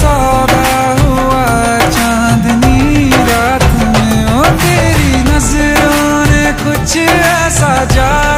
सौदा हुआ चांदनी रात में। ओ कुछ ऐसा जा